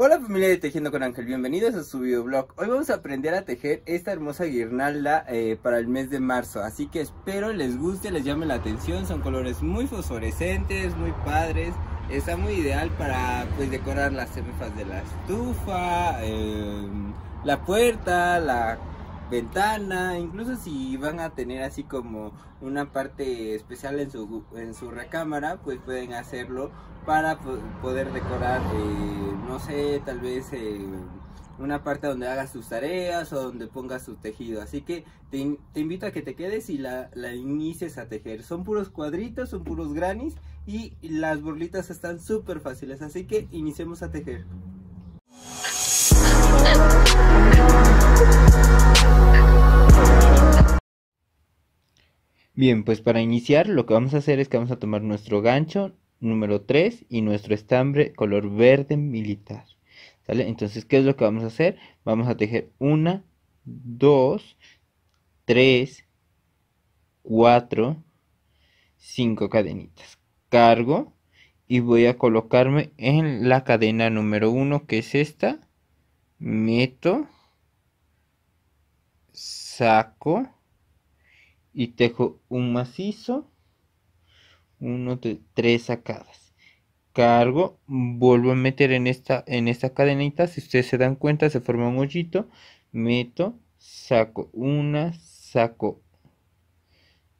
Hola familia de Tejiendo con Ángel, bienvenidos a su videoblog. Hoy vamos a aprender a tejer esta hermosa guirnalda eh, para el mes de marzo, así que espero les guste, les llame la atención, son colores muy fosforescentes, muy padres, está muy ideal para pues decorar las cerrefas de la estufa, eh, la puerta, la ventana, incluso si van a tener así como una parte especial en su, en su recámara, pues pueden hacerlo para poder decorar, eh, no sé, tal vez eh, una parte donde hagas tus tareas o donde pongas tu tejido. Así que te, te invito a que te quedes y la, la, inicies a tejer. Son puros cuadritos, son puros granis y las burlitas están súper fáciles. Así que iniciemos a tejer. Bien, pues para iniciar lo que vamos a hacer es que vamos a tomar nuestro gancho número 3 y nuestro estambre color verde militar. ¿Sale? Entonces, ¿qué es lo que vamos a hacer? Vamos a tejer 1, 2, 3, 4, 5 cadenitas. Cargo y voy a colocarme en la cadena número 1 que es esta. Meto, saco y tejo un macizo, uno de tres sacadas. Cargo, vuelvo a meter en esta, en esta cadenita, si ustedes se dan cuenta se forma un hoyito, meto, saco una, saco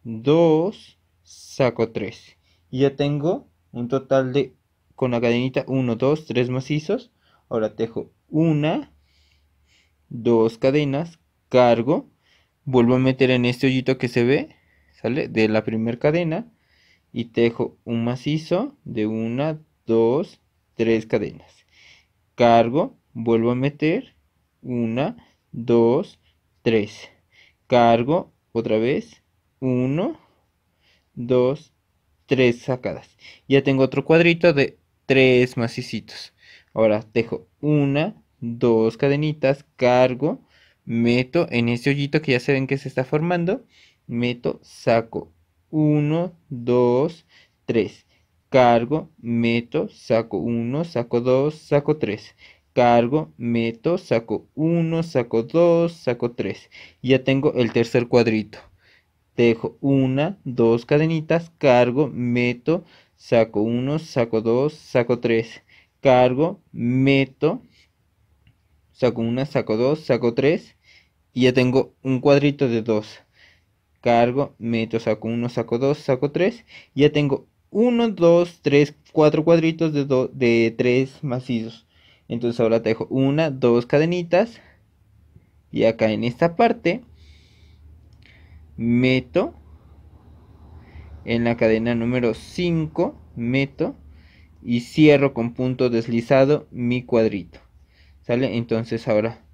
dos, saco tres. Y ya tengo un total de, con la cadenita, uno, dos, tres macizos. Ahora tejo una, dos cadenas, cargo, vuelvo a meter en este hoyito que se ve, ¿sale? De la primera cadena y tejo un macizo de una, dos, tres cadenas. Cargo, vuelvo a meter una, dos, tres. Cargo otra vez, uno, dos, tres sacadas. Ya tengo otro cuadrito de tres macicitos. Ahora tejo una, dos cadenitas, cargo, meto en ese hoyito que ya se ven que se está formando, meto, saco 1, 2, 3. Cargo, meto, saco 1, saco 2, saco 3. Cargo, meto, saco 1, saco 2, saco 3. Ya tengo el tercer cuadrito. Dejo una, dos cadenitas, cargo, meto, saco 1, saco 2, saco 3. Cargo, meto, saco 1, saco 2, saco 3 y ya tengo un cuadrito de 2. Cargo, meto, saco 1, saco 2, saco 3. Ya tengo 1, 2, 3, 4 cuadritos de, de 3 macizos. Entonces ahora te dejo una, dos cadenitas. Y acá en esta parte meto en la cadena número 5, meto y cierro con punto deslizado mi cuadrito. ¿Sale? Entonces ahora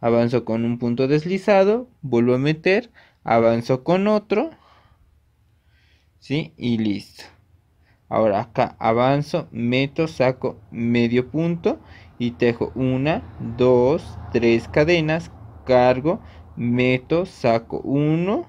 avanzo con un punto deslizado, vuelvo a meter, avanzo con otro, ¿sí? Y listo. Ahora acá avanzo, meto, saco medio punto y tejo una, dos, tres cadenas, cargo, meto, saco uno,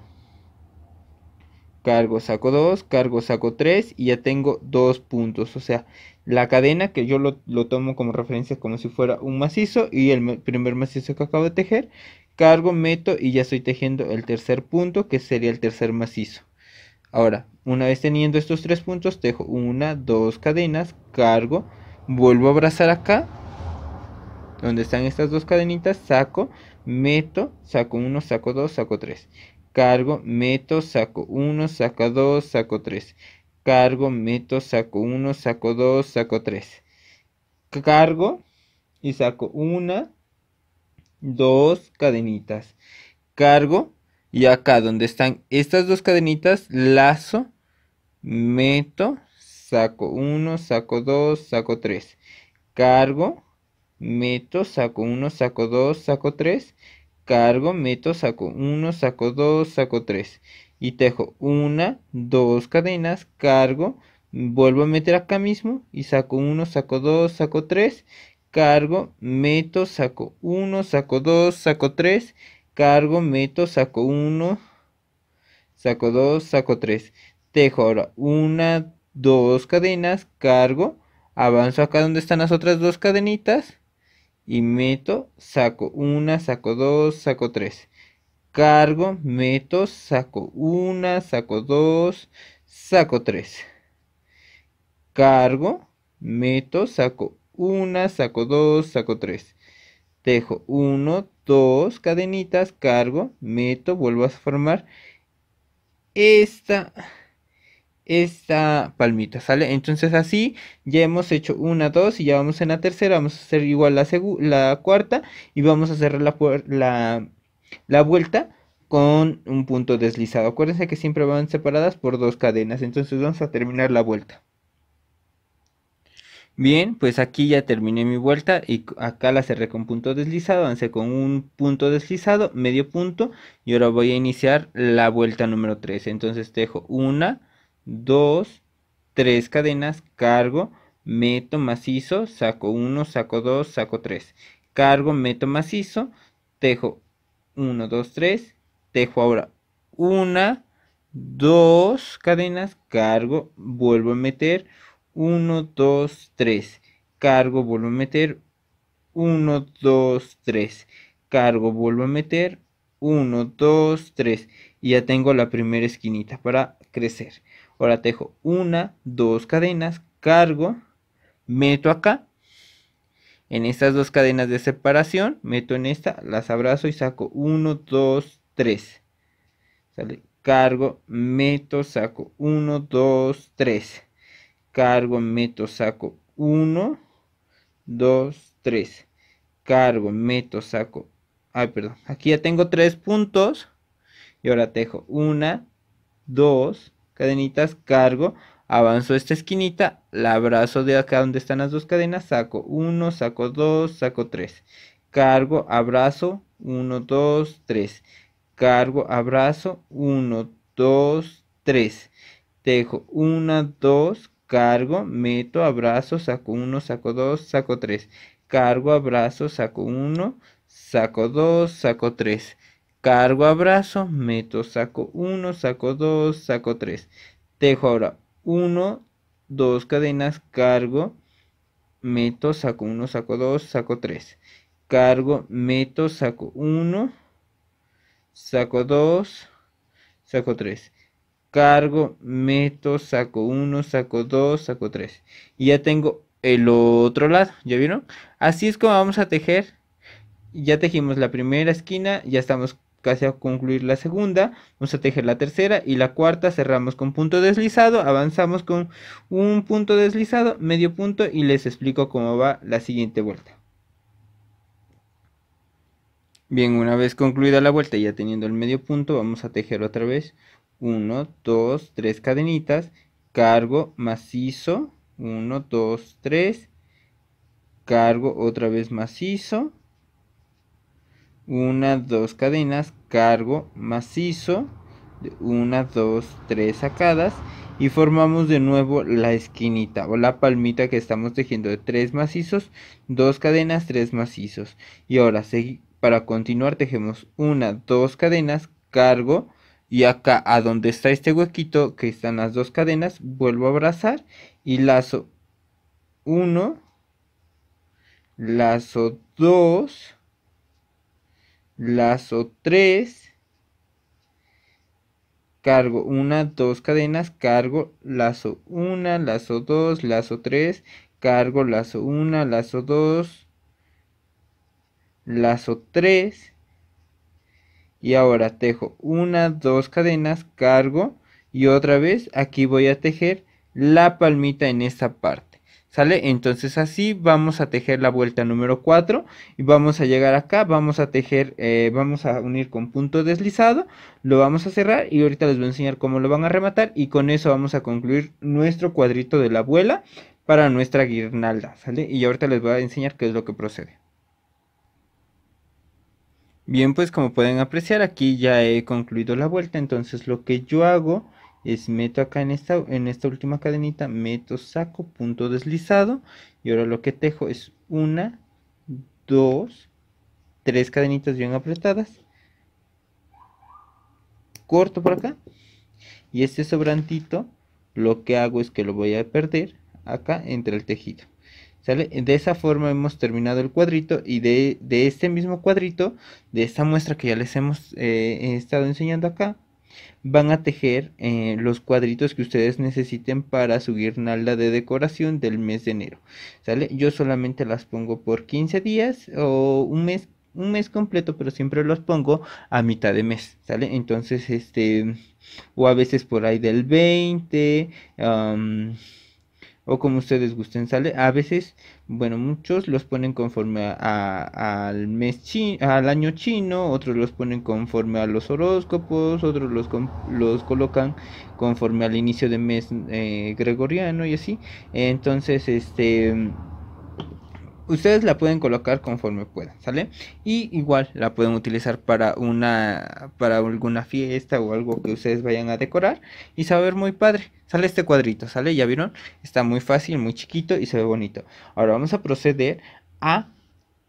cargo, saco dos, cargo, saco tres y ya tengo dos puntos. O sea, la cadena que yo lo, tomo como referencia como si fuera un macizo y el primer macizo que acabo de tejer, cargo, meto y ya estoy tejiendo el tercer punto que sería el tercer macizo. Ahora, una vez teniendo estos tres puntos, tejo una, dos cadenas, cargo, vuelvo a abrazar acá, donde están estas dos cadenitas, saco, meto, saco uno, saco dos, saco tres. Cargo, meto, saco uno, saco dos, saco tres cargo, meto, saco 1, saco 2, saco 3. Cargo y saco una, dos cadenitas. Cargo y acá donde están estas dos cadenitas, lazo, meto, saco 1, saco 2, saco 3. Cargo, meto, saco 1, saco 2, saco 3. Cargo, meto, saco 1, saco 2, saco 3 y tejo una, dos cadenas, cargo, vuelvo a meter acá mismo y saco uno, saco dos, saco tres, cargo, meto, saco uno, saco dos, saco tres, cargo, meto, saco uno, saco dos, saco tres, tejo ahora una, dos cadenas, cargo, avanzo acá donde están las otras dos cadenitas, y meto, saco una, saco dos, saco tres. Cargo, meto, saco una, saco dos, saco tres. Cargo, meto, saco una, saco dos, saco tres. Tejo uno, dos cadenitas, cargo, meto, vuelvo a formar esta esta palmita, ¿sale? Entonces así ya hemos hecho una, dos y ya vamos en la tercera, vamos a hacer igual la, cuarta y vamos a hacer la, la, la vuelta con un punto deslizado. Acuérdense que siempre van separadas por dos cadenas. Entonces vamos a terminar la vuelta. Bien, pues aquí ya terminé mi vuelta y acá la cerré con punto deslizado, avancé con un punto deslizado, medio punto y ahora voy a iniciar la vuelta número 3. Entonces dejo una, dos, tres cadenas, cargo, meto macizo, saco uno, saco dos, saco tres. Cargo, meto macizo, dejo 1, 2, 3. Dejo ahora una, dos cadenas, cargo, vuelvo a meter 1, 2, 3. Cargo, vuelvo a meter 1, 2, 3. Cargo, vuelvo a meter 1, 2, 3. Y ya tengo la primera esquinita para crecer. Ahora tejo una, dos cadenas, cargo, meto acá en estas dos cadenas de separación, meto en esta, las abrazo y saco 1, 2, 3. Sale, cargo, meto, saco 1, 2, 3 cargo, meto, saco 1, 2, 3. Cargo, meto, saco. Ay, perdón. Aquí ya tengo tres puntos. Y ahora tejo 1, 2, cadenitas, cargo. Avanzo esta esquinita, la abrazo de acá donde están las dos cadenas, saco 1, saco 2, saco 3. Cargo, abrazo, 1, 2, 3. Cargo, abrazo, 1, 2, 3. Tejo 1, 2, Cargo, meto, abrazo, saco 1, saco 2, saco 3. Cargo, abrazo, saco 1, saco 2, saco 3. Cargo, abrazo, meto, saco 1, saco 2, saco 3. Tejo ahora 1, 2 cadenas, cargo, meto, saco 1, saco 2, saco 3. Cargo, meto, saco 1, saco 2, saco 3 cargo, meto, saco 1, saco 2, saco 3. Y ya tengo el otro lado, ¿ya vieron? Así es como vamos a tejer. Ya tejimos la primera esquina, ya estamos casi a concluir la segunda. Vamos a tejer la tercera y la cuarta. Cerramos con punto deslizado, avanzamos con un punto deslizado, medio punto y les explico cómo va la siguiente vuelta. Bien, una vez concluida la vuelta ya teniendo el medio punto, vamos a tejer otra vez 1, 2, 3 cadenitas, cargo macizo, 1, 2, 3, cargo otra vez macizo, 1, 2 cadenas, cargo macizo, 1, 2, 3 sacadas y formamos de nuevo la esquinita o la palmita que estamos tejiendo de 3 macizos, 2 cadenas, 3 macizos. Y ahora para continuar tejemos 1, 2 cadenas, cargo, y acá a donde está este huequito que están las dos cadenas vuelvo a abrazar y lazo 1 lazo 2 lazo 3 cargo una dos cadenas cargo lazo 1 lazo 2 lazo 3 cargo lazo 1 lazo 2 lazo 3 y ahora tejo una, dos cadenas, cargo. Y otra vez aquí voy a tejer la palmita en esta parte. ¿Sale? Entonces así vamos a tejer la vuelta número 4 y vamos a llegar acá, vamos a tejer, eh, vamos a unir con punto deslizado, lo vamos a cerrar y ahorita les voy a enseñar cómo lo van a rematar y con eso vamos a concluir nuestro cuadrito de la abuela para nuestra guirnalda, ¿sale? Y ahorita les voy a enseñar qué es lo que procede. Bien, pues como pueden apreciar aquí ya he concluido la vuelta, entonces lo que yo hago es meto acá en esta, en esta última cadenita, meto, saco, punto deslizado y ahora lo que tejo es una, dos, tres cadenitas bien apretadas, corto por acá y este sobrantito lo que hago es que lo voy a perder acá entre el tejido. ¿Sale? De esa forma hemos terminado el cuadrito y de, este mismo cuadrito, de esta muestra que ya les hemos eh, estado enseñando acá, van a tejer eh, los cuadritos que ustedes necesiten para su guirnalda de decoración del mes de enero. ¿Sale? Yo solamente las pongo por 15 días o un mes un mes completo, pero siempre los pongo a mitad de mes, ¿sale? Entonces, este, o a veces por ahí del 20, o como ustedes gusten, ¿sale? A veces, bueno, muchos los ponen conforme al mes al año chino, otros los ponen conforme a los horóscopos, otros los, los colocan conforme al inicio de mes eh, gregoriano y así. Entonces, este ustedes la pueden colocar conforme puedan, ¿sale? Y igual la pueden utilizar para una para alguna fiesta o algo que ustedes vayan a decorar y se va a ver muy padre. Sale este cuadrito, ¿sale? ¿Ya vieron? Está muy fácil, muy chiquito y se ve bonito. Ahora vamos a proceder a,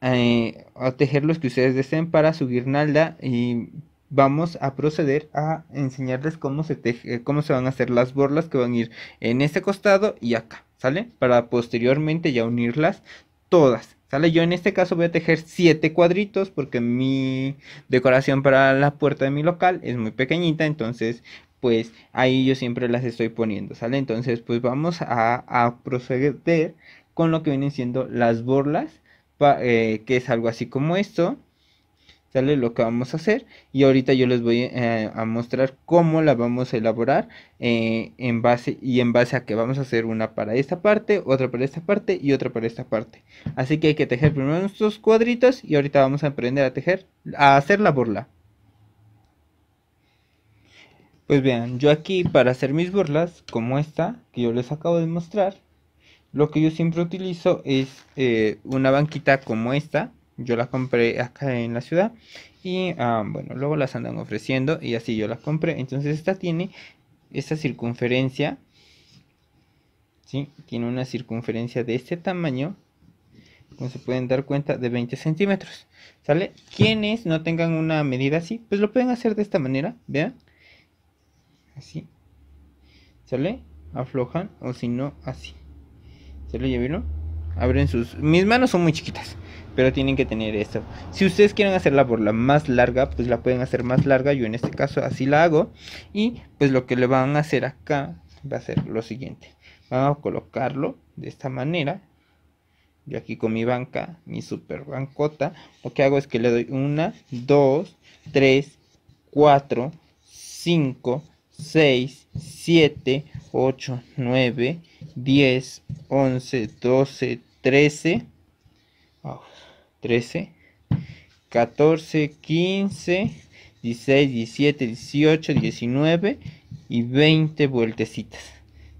eh, a tejer los que ustedes deseen para su guirnalda y vamos a proceder a enseñarles cómo se teje, cómo se van a hacer las borlas que van a ir en este costado y acá, ¿sale? Para posteriormente ya unirlas todas. ¿Sale? Yo en este caso voy a tejer 7 cuadritos porque mi decoración para la puerta de mi local es muy pequeñita, entonces pues ahí yo siempre las estoy poniendo, ¿sale? Entonces pues vamos a, proceder con lo que vienen siendo las borlas, eh, que es algo así como esto. ¿Sale? Lo que vamos a hacer y ahorita yo les voy eh, a mostrar cómo la vamos a elaborar eh, en base y en base a que vamos a hacer una para esta parte, otra para esta parte y otra para esta parte. Así que hay que tejer primero nuestros cuadritos y ahorita vamos a aprender a tejer, a hacer la borla. Pues vean, yo aquí para hacer mis borlas, como esta que yo les acabo de mostrar, lo que yo siempre utilizo es eh, una banquita como esta, yo la compré acá en la ciudad y ah, bueno, luego las andan ofreciendo y así yo la compré. Entonces esta tiene esta circunferencia, ¿sí? Tiene una circunferencia de este tamaño, como se pueden dar cuenta, de 20 centímetros, ¿sale? Quienes no tengan una medida así, pues lo pueden hacer de esta manera, vean, así, ¿sale? Aflojan o si no, así, ¿sale? ¿Ya vieron? Abren sus... Mis manos son muy chiquitas pero tienen que tener esto. Si ustedes quieren hacerla por la más larga, pues la pueden hacer más larga. Yo en este caso así la hago. Y pues lo que le van a hacer acá va a ser lo siguiente. Vamos a colocarlo de esta manera. Yo aquí con mi banca, mi super bancota, lo que hago es que le doy una, dos, tres, cuatro, cinco, seis, siete, ocho, nueve, diez, once, doce, trece. 13, 14, 15, 16, 17, 18, 19 y 20 vueltecitas.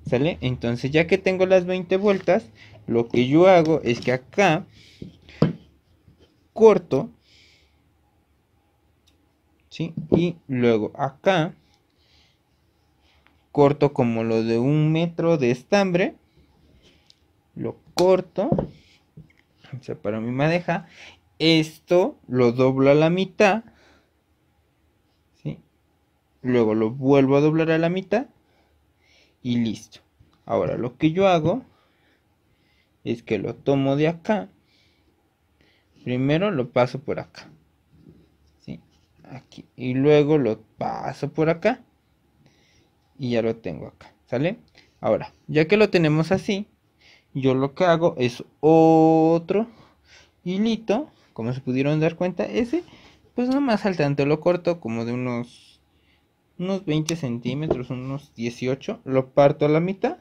¿Sale? Entonces ya que tengo las 20 vueltas, lo que yo hago es que acá corto. ¿Sí? Y luego acá corto como lo de un metro de estambre. Lo corto para mi madeja. Esto lo doblo a la mitad. Luego lo vuelvo a doblar a la mitad. Y listo. Ahora lo que yo hago es que lo tomo de acá. Primero lo paso por acá. Aquí. Y luego lo paso por acá. Y ya lo tengo acá. ¿Sale? Ahora, ya que lo tenemos así, yo lo que hago es otro hilito, como se pudieron dar cuenta, ese, pues nomás al tanto lo corto como de unos, unos 20 centímetros, unos 18, lo parto a la mitad,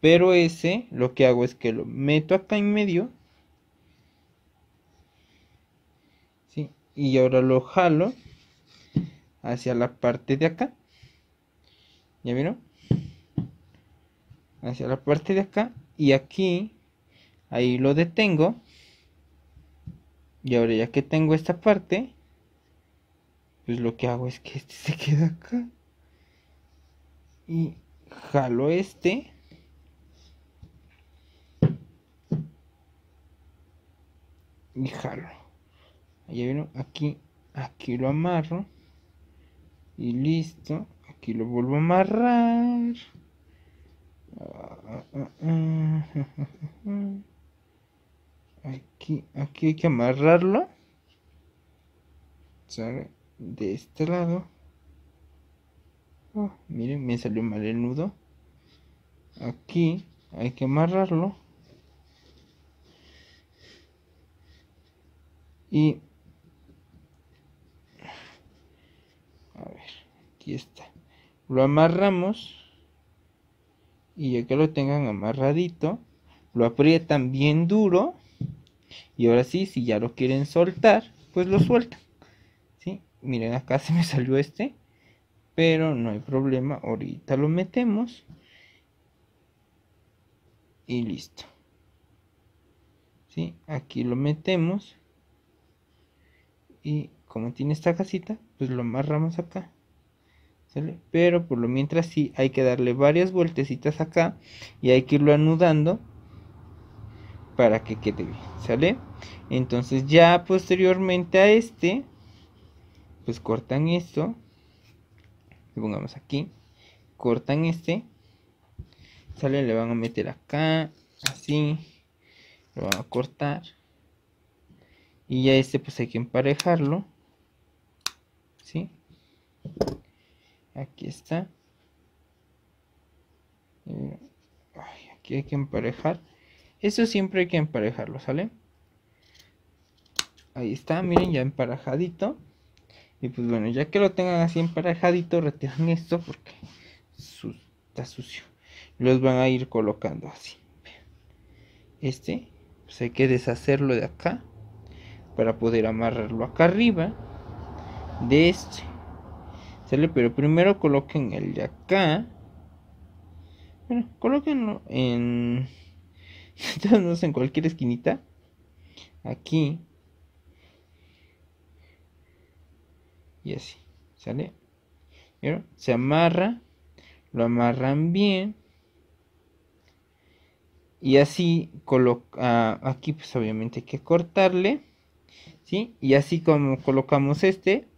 pero ese lo que hago es que lo meto acá en medio, ¿sí? y ahora lo jalo hacia la parte de acá, ¿ya vieron? Hacia la parte de acá y aquí ahí lo detengo. Y ahora ya que tengo esta parte pues lo que hago es que este se queda acá. Y jalo este. Y jalo. Aquí aquí lo amarro. Y listo aquí lo vuelvo a amarrar aquí, aquí hay que amarrarlo. Sale de este lado. Oh, miren, me salió mal el nudo. Aquí hay que amarrarlo. Y a ver, aquí está. Lo amarramos y ya que lo tengan amarradito, lo aprietan bien duro y ahora sí, si ya lo quieren soltar, pues lo sueltan. ¿Sí? Miren, acá se me salió este, pero no hay problema, ahorita lo metemos y listo. ¿Sí? Aquí lo metemos y como tiene esta casita, pues lo amarramos acá. Pero por lo mientras sí hay que darle varias vueltecitas acá y hay que irlo anudando para que quede bien, ¿sale? Entonces ya posteriormente a este, pues cortan esto, lo pongamos aquí, cortan este, ¿sale? Le van a meter acá, así, lo van a cortar y ya este pues hay que emparejarlo, ¿sí? Aquí está. Eh, aquí hay que emparejar. Eso siempre hay que emparejarlo sale ahí está miren ya emparejadito. Y pues bueno ya que lo tengan así emparejadito retiran esto porque está sucio. Los van a ir colocando así. Este pues hay que deshacerlo de acá para poder amarrarlo acá arriba. De este pero primero coloquen el de acá. Bueno, colóquenlo en. Entonces, en cualquier esquinita. Aquí. Y así. ¿Sale? Se amarra. Lo amarran bien. Y así coloca. Aquí, pues obviamente hay que cortarle. ¿Sí? Y así como colocamos este,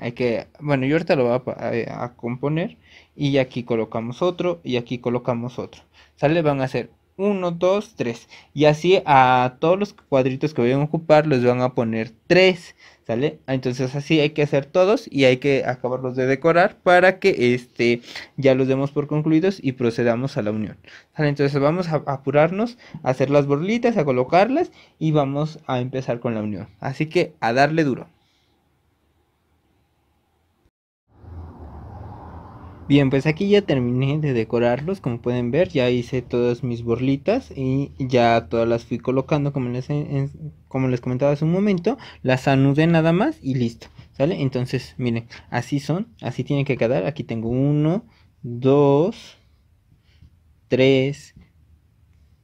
hay que, bueno, yo ahorita lo voy a, a, componer y aquí colocamos otro y aquí colocamos otro. ¿Sale? Van a ser 1, 2, 3. Y así a todos los cuadritos que vayan a ocupar les van a poner 3. ¿Sale? Entonces así hay que hacer todos y hay que acabarlos de decorar para que este ya los demos por concluidos y procedamos a la unión. ¿Sale? Entonces vamos a apurarnos a hacer las borlitas, a colocarlas y vamos a empezar con la unión. Así que a darle duro. Bien, pues aquí ya terminé de decorarlos, como pueden ver, ya hice todas mis borlitas y ya todas las fui colocando como les, como les comentaba hace un momento, las anudé nada más y listo, ¿sale? Entonces, miren, así son, así tienen que quedar, aquí tengo uno, dos, tres,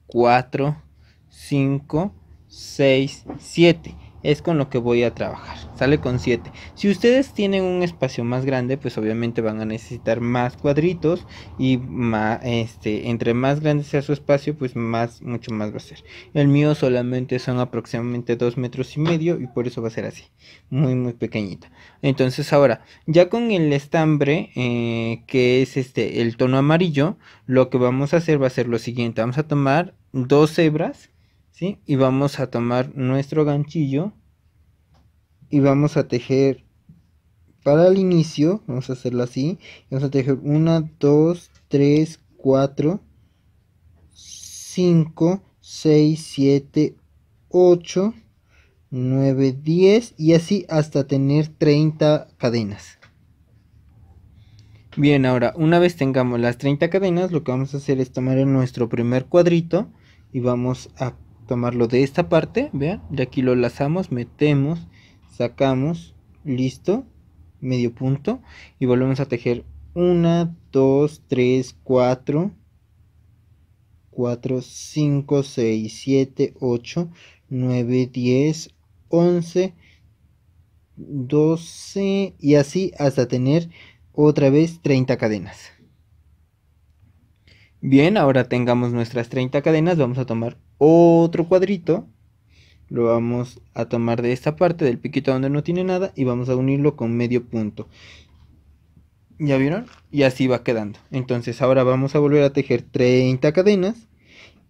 cuatro, cinco, seis, siete es con lo que voy a trabajar. Sale con 7. Si ustedes tienen un espacio más grande, pues obviamente van a necesitar más cuadritos y más, este, entre más grande sea su espacio, pues más, mucho más va a ser. El mío solamente son aproximadamente 2 metros y medio y por eso va a ser así, muy muy pequeñita. Entonces ahora, ya con el estambre, eh, que es este, el tono amarillo, lo que vamos a hacer va a ser lo siguiente. Vamos a tomar dos hebras y vamos a tomar nuestro ganchillo y vamos a tejer para el inicio, vamos a hacerlo así, vamos a tejer 1, 2, 3, 4, 5, 6, 7, 8, 9, 10 y así hasta tener 30 cadenas. Bien, ahora una vez tengamos las 30 cadenas, lo que vamos a hacer es tomar nuestro primer cuadrito y vamos a tomarlo de esta parte, vean, de aquí lo lazamos, metemos, sacamos, listo, medio punto y volvemos a tejer 1, 2, 3, 4, 4, 5, 6, 7, 8, 9, 10, 11, 12 y así hasta tener otra vez 30 cadenas. Bien, ahora tengamos nuestras 30 cadenas, vamos a tomar otro cuadrito lo vamos a tomar de esta parte del piquito donde no tiene nada y vamos a unirlo con medio punto. ¿ya vieron? y así va quedando. Entonces ahora vamos a volver a tejer 30 cadenas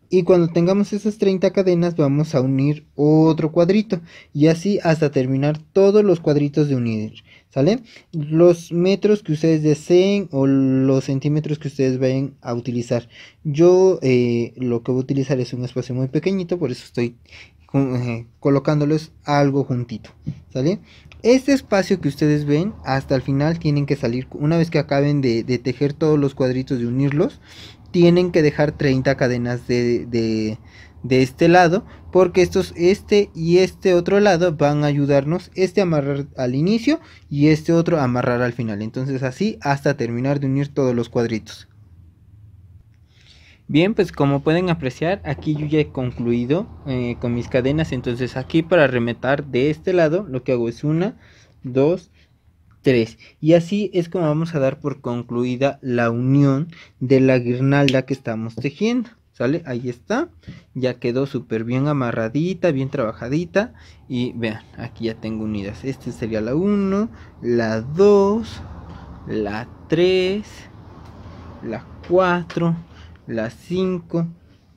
y cuando tengamos esas 30 cadenas vamos a unir otro cuadrito y así hasta terminar todos los cuadritos de unir, ¿sale? Los metros que ustedes deseen o los centímetros que ustedes vayan a utilizar. Yo eh, lo que voy a utilizar es un espacio muy pequeñito, por eso estoy eh, colocándoles algo juntito, ¿sale? Este espacio que ustedes ven hasta el final tienen que salir, una vez que acaben de, tejer todos los cuadritos de unirlos, tienen que dejar 30 cadenas de, de, de, este lado porque estos este y este otro lado van a ayudarnos este a amarrar al inicio y este otro a amarrar al final entonces así hasta terminar de unir todos los cuadritos Bien, pues como pueden apreciar, aquí yo ya he concluido eh, con mis cadenas. Entonces aquí para remetar de este lado, lo que hago es una, dos, tres. Y así es como vamos a dar por concluida la unión de la guirnalda que estamos tejiendo. ¿Sale? Ahí está. Ya quedó súper bien amarradita, bien trabajadita. Y vean, aquí ya tengo unidas. Esta sería la 1, la 2, la 3, la 4 la 5,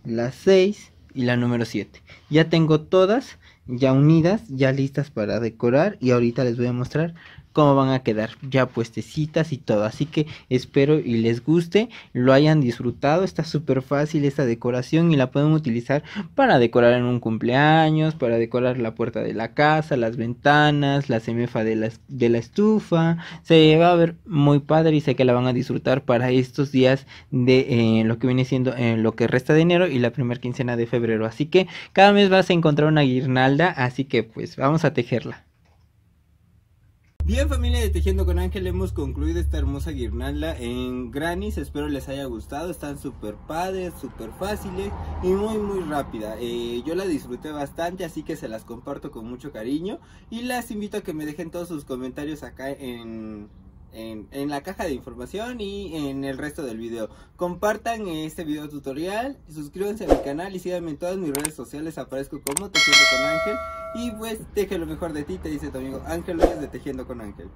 la 6 y la número 7. Ya tengo todas ya unidas, ya listas para decorar y ahorita les voy a mostrar cómo van a quedar ya puestecitas y todo. Así que espero y les guste, lo hayan disfrutado. Está súper fácil esta decoración y la pueden utilizar para decorar en un cumpleaños, para decorar la puerta de la casa, las ventanas, la semefa de la, estufa. Se va a ver muy padre y sé que la van a disfrutar para estos días de eh, lo que viene siendo en eh, lo que resta de enero y la primera quincena de febrero. Así que cada mes vas a encontrar una guirnalda, así que pues vamos a tejerla. Bien familia de Tejiendo con Ángel, hemos concluido esta hermosa guirnalda en granis, espero les haya gustado, están súper padres, súper fáciles y muy muy rápida. Eh, yo la disfruté bastante, así que se las comparto con mucho cariño y las invito a que me dejen todos sus comentarios acá en, en, la caja de información y en el resto del video. Compartan este video tutorial, suscríbanse a mi canal y síganme en todas mis redes sociales, aparezco como Tejiendo con Ángel. Y pues teje lo mejor de ti, te dice tu amigo Ángel López de Tejiendo con Ángel.